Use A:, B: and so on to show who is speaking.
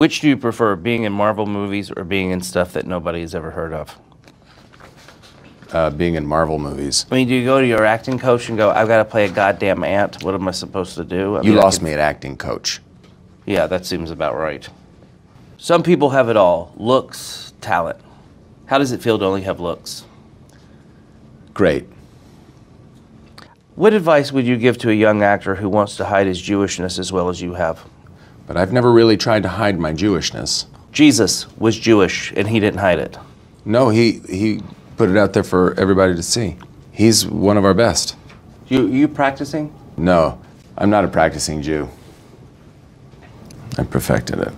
A: Which do you prefer, being in Marvel movies or being in stuff that nobody has ever heard of?
B: Uh, being in Marvel movies.
A: I mean, do you go to your acting coach and go, I've got to play a goddamn ant. What am I supposed to do? I
B: You
A: mean,
B: lost me at acting, coach.
A: Yeah, that seems about right. Some people have it all looks, talent. How does it feel to only have looks?
B: Great.
A: What advice would you give to a young actor who wants to hide his Jewishness as well as you have?
B: But I've never really tried to hide my Jewishness.
A: Jesus was Jewish and he didn't hide it.
B: No, he, he put it out there for everybody to see. He's one of our best.
A: You you practicing?
B: No, I'm not a practicing Jew. I perfected it.